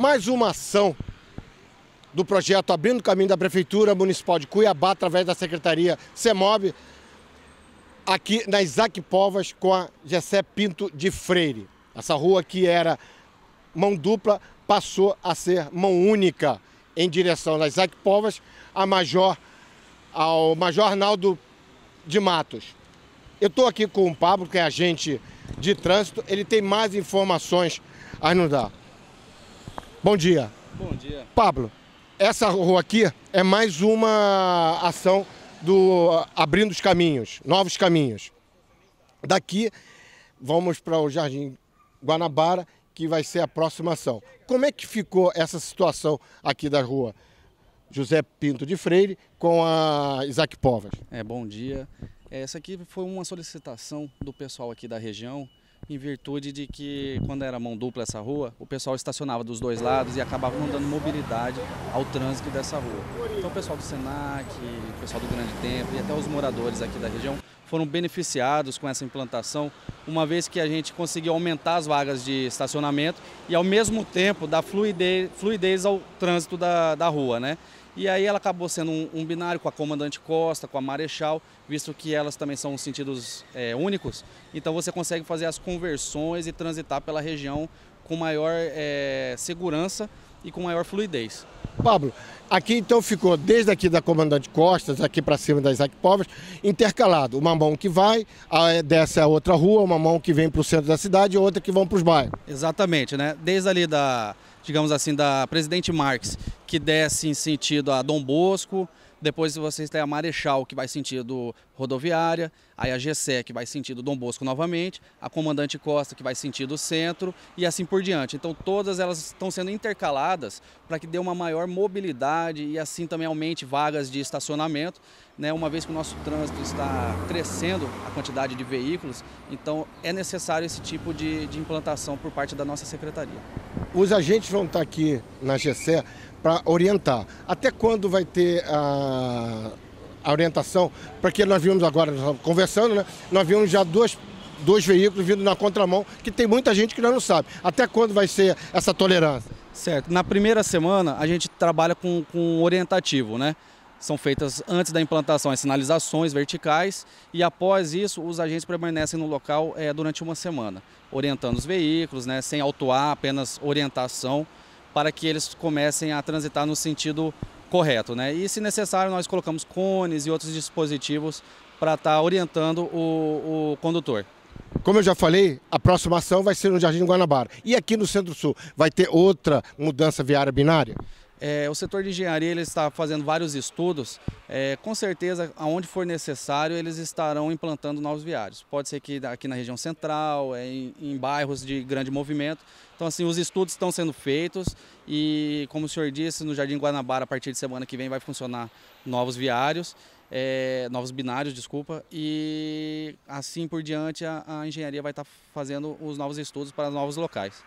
mais uma ação do projeto Abrindo o Caminho da Prefeitura Municipal de Cuiabá, através da Secretaria CEMOB, aqui na Isaac Povas com a Gessé Pinto de Freire. Essa rua que era mão dupla passou a ser mão única em direção da Isaac Povas a Major, ao Major Arnaldo de Matos. Eu estou aqui com o Pablo, que é agente de trânsito, ele tem mais informações a nos dar. Bom dia. Bom dia. Pablo, essa rua aqui é mais uma ação do Abrindo os Caminhos, Novos Caminhos. Daqui vamos para o Jardim Guanabara, que vai ser a próxima ação. Como é que ficou essa situação aqui da rua José Pinto de Freire com a Isaac Povas? É, bom dia. Essa aqui foi uma solicitação do pessoal aqui da região em virtude de que quando era mão dupla essa rua, o pessoal estacionava dos dois lados e acabava não dando mobilidade ao trânsito dessa rua. Então o pessoal do Senac, o pessoal do Grande Tempo e até os moradores aqui da região foram beneficiados com essa implantação, uma vez que a gente conseguiu aumentar as vagas de estacionamento e ao mesmo tempo dar fluidez, fluidez ao trânsito da, da rua, né? E aí ela acabou sendo um, um, binário com a Comandante Costa, com a Marechal, visto que elas também são sentidos é, únicos. Então você consegue fazer as conversões e transitar pela região com maior é, segurança e com maior fluidez. Pablo, aqui então ficou desde aqui da Comandante Costas, aqui para cima da Isaac Povas, intercalado. Uma mão que vai, desce a outra rua, uma mão que vem para o centro da cidade e outra que vão para os bairros. Exatamente, né? Desde ali da, digamos assim, da Presidente Marques, que desce em sentido a Dom Bosco, depois vocês têm a Marechal, que vai sentido rodoviária, aí a GSE, que vai sentido Dom Bosco novamente, a Comandante Costa, que vai sentido centro, e assim por diante. Então todas elas estão sendo intercaladas para que dê uma maior mobilidade e assim também aumente vagas de estacionamento, né? uma vez que o nosso trânsito está crescendo a quantidade de veículos, então é necessário esse tipo de, de implantação por parte da nossa Secretaria. Os agentes vão estar aqui na GSE para orientar. Até quando vai ter a, a orientação? Porque nós vimos agora, conversando, né? Nós vimos já dois, dois veículos vindo na contramão, que tem muita gente que não sabe. Até quando vai ser essa tolerância? Certo. Na primeira semana, a gente trabalha com, com orientativo, né? São feitas antes da implantação as sinalizações verticais e após isso os agentes permanecem no local é, durante uma semana, orientando os veículos, né, sem autuar, apenas orientação para que eles comecem a transitar no sentido correto. Né? E, se necessário, nós colocamos cones e outros dispositivos para estar tá orientando o, o condutor. Como eu já falei, a próxima ação vai ser no Jardim Guanabara. E aqui no Centro-Sul, vai ter outra mudança viária binária? É, o setor de engenharia ele está fazendo vários estudos. É, com certeza, aonde for necessário, eles estarão implantando novos viários. Pode ser que aqui na região central, é, em, em, bairros de grande movimento. Então, assim, os estudos estão sendo feitos e, como o senhor disse, no Jardim Guanabara, a partir de semana que vem, vai funcionar novos viários, é, novos binários, desculpa, e assim por diante a, a engenharia vai estar fazendo os novos estudos para novos locais.